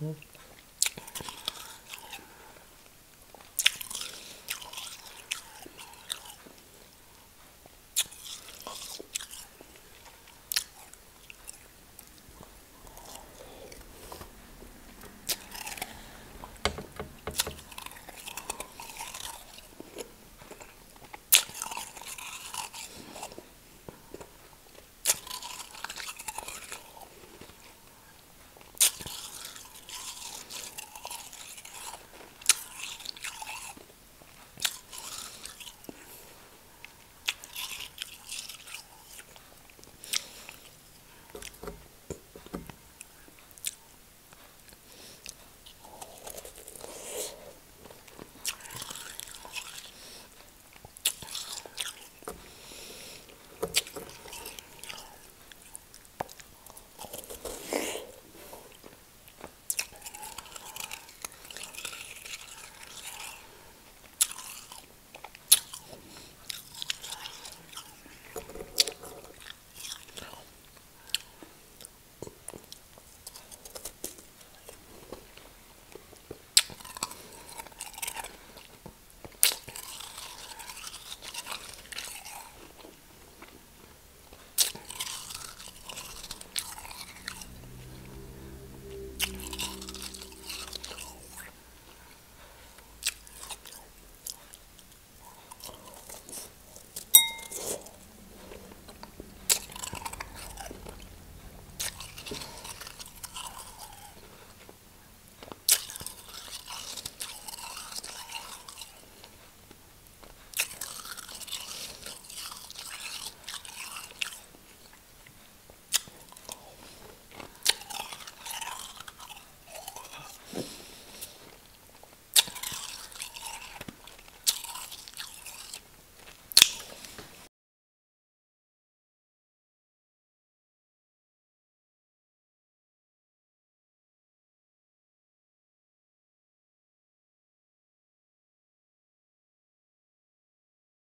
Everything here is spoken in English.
Hmm.